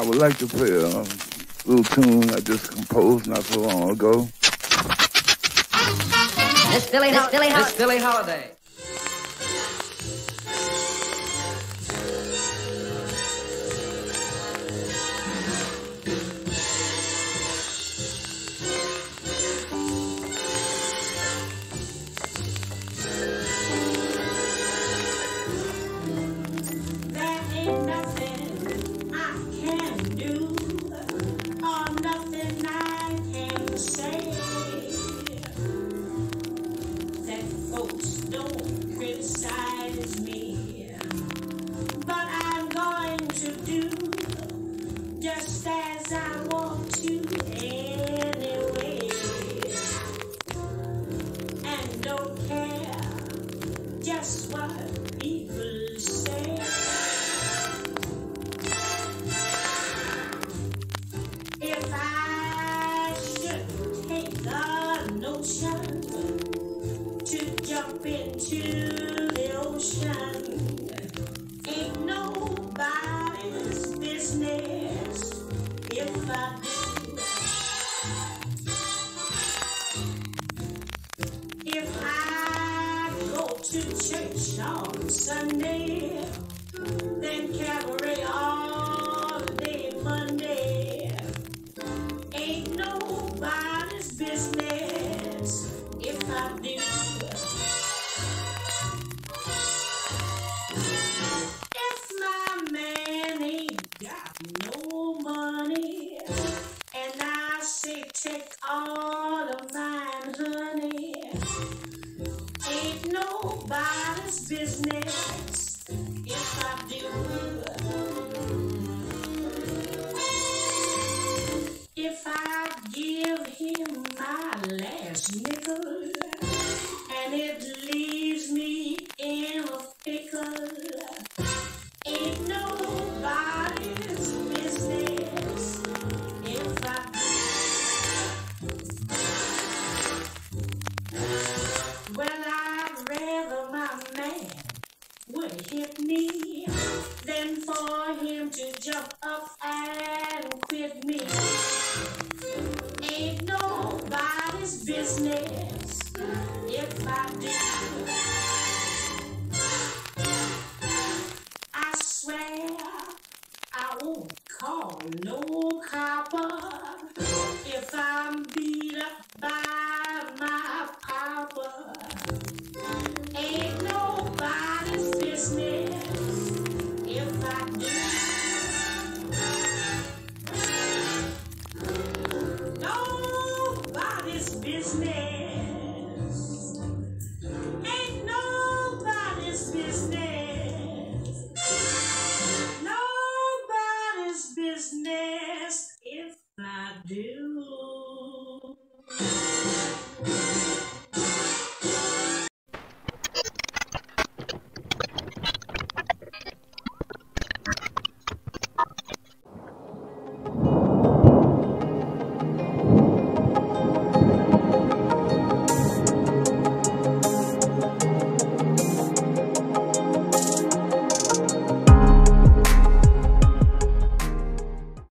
I would like to play a little tune I just composed not so long ago. This Billie, this Billie, this Billie Holiday. what people say. If I should take the notion to jump into the ocean, ain't nobody's business if I to church on Sunday, then cabaret all day Monday. Ain't nobody's business if I do. If my man ain't got no money, and I say take all of mine, honey business if I do. If I give him my last nickel and it I swear I won't call no copper. best if I do.